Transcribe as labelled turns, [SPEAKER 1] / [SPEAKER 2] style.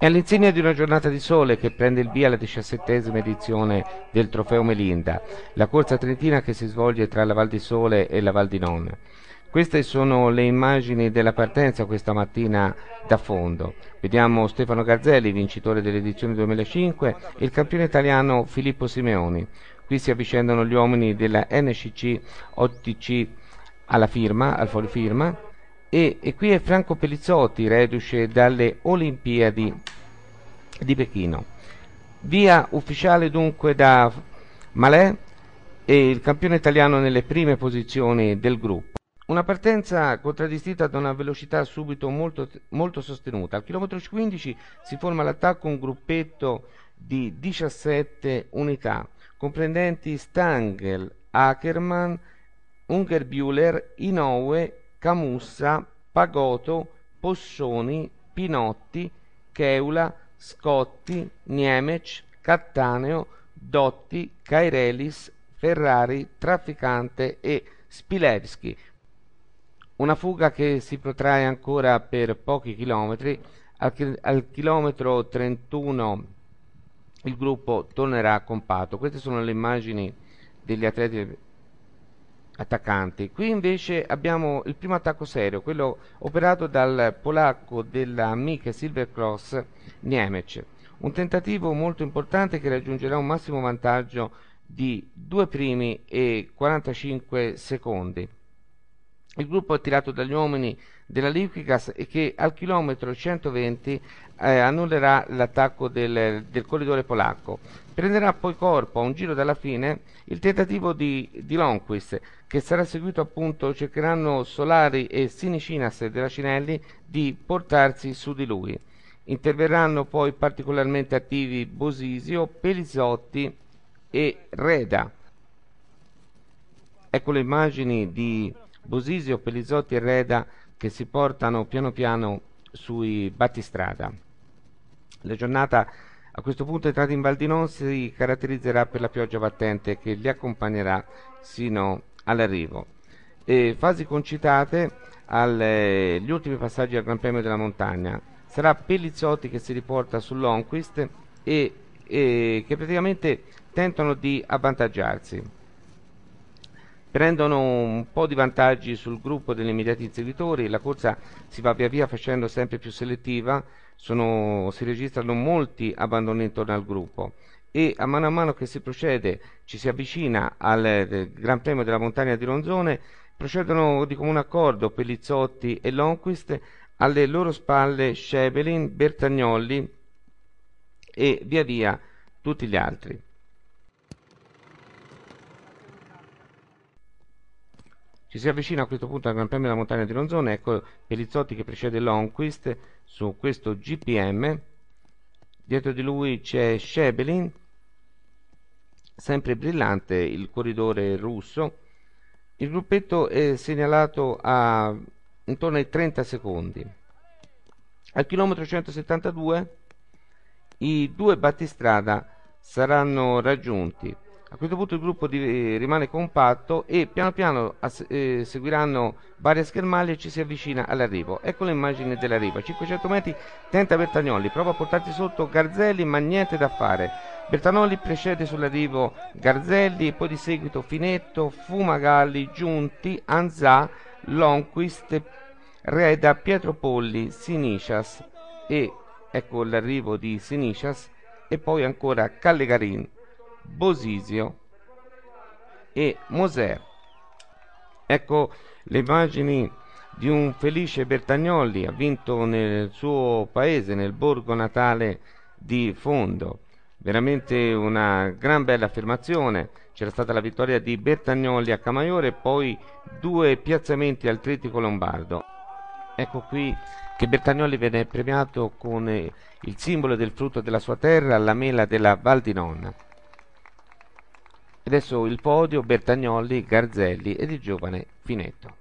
[SPEAKER 1] È all'insegna di una giornata di sole che prende il via la diciassettesima edizione del Trofeo Melinda, la corsa trentina che si svolge tra la Val di Sole e la Val di Non. Queste sono le immagini della partenza questa mattina da fondo. Vediamo Stefano Garzelli, vincitore dell'edizione 2005, e il campione italiano Filippo Simeoni. Qui si avvicendano gli uomini della NCC OTC alla firma, al fuorifirma, e, e qui è Franco Pellizzotti, reduce dalle Olimpiadi di Pechino. Via ufficiale dunque da Malè e il campione italiano nelle prime posizioni del gruppo. Una partenza contraddistinta da una velocità subito molto, molto sostenuta. Al chilometro 15 si forma l'attacco un gruppetto di 17 unità, comprendenti Stangel, Ackermann, Ungerbühler, Inoue, Camussa, Pagoto, Possoni, Pinotti, Cheula, Scotti, Niemec, Cattaneo, Dotti, Cairelis, Ferrari, Trafficante e Spilevski. Una fuga che si protrae ancora per pochi chilometri. Al, al chilometro 31 il gruppo tornerà compatto. Queste sono le immagini degli atleti attaccanti. Qui invece abbiamo il primo attacco serio, quello operato dal polacco della Mike Silvercross Niemec. Un tentativo molto importante che raggiungerà un massimo vantaggio di 2 primi e 45 secondi. Il gruppo è tirato dagli uomini della Liquigas e che al chilometro 120 eh, annullerà l'attacco del, del, corridore polacco. Prenderà poi corpo a un giro dalla fine il tentativo di, di Lonquist che sarà seguito appunto, cercheranno Solari e Sinicinas della Cinelli di portarsi su di lui. Interverranno poi particolarmente attivi Bosisio, Pelizzotti e Reda. Ecco le immagini di Bosisio, Pelizzotti e Reda che si portano piano piano sui battistrada. La giornata a questo punto entrata in Val si caratterizzerà per la pioggia battente che li accompagnerà sino all'arrivo. Fasi concitate agli ultimi passaggi al Gran Premio della Montagna. Sarà Pellizzotti che si riporta sull'Onquist e, e che praticamente tentano di avvantaggiarsi prendono un po' di vantaggi sul gruppo degli immediati inseguitori, la corsa si va via via facendo sempre più selettiva, sono, si registrano molti abbandoni intorno al gruppo e a mano a mano che si procede, ci si avvicina al eh, Gran Premio della Montagna di Ronzone, procedono di comune accordo Pellizzotti e Lonquist, alle loro spalle Scebelin, Bertagnolli e via via tutti gli altri. Ci si avvicina a questo punto al Gran Premio della Montagna di Ronzone, ecco Pelizzotti che precede Longquist su questo GPM, dietro di lui c'è Shebelin, sempre brillante il corridore russo, il gruppetto è segnalato a intorno ai 30 secondi. Al chilometro 172 i due battistrada saranno raggiunti a questo punto il gruppo di, rimane compatto e piano piano eh, seguiranno varie schermaglie e ci si avvicina all'arrivo. Ecco l'immagine dell'arrivo. A 500 metri tenta Bertagnoli, prova a portarsi sotto Garzelli ma niente da fare. Bertagnoli precede sull'arrivo Garzelli, poi di seguito Finetto, Fumagalli, Giunti, Anzà, Lonquist, Reda, Pietro Polli, Sinicias e ecco l'arrivo di Sinicias e poi ancora Callegarin. Bosisio e Moser. Ecco le immagini di un felice Bertagnolli, ha vinto nel suo paese, nel borgo natale di Fondo. Veramente una gran bella affermazione. C'era stata la vittoria di Bertagnolli a Camaiore e poi due piazzamenti al Tritico Lombardo. Ecco qui che Bertagnolli viene premiato con il simbolo del frutto della sua terra, la mela della Val di Nonna. Adesso il podio Bertagnolli, Garzelli ed il giovane Finetto.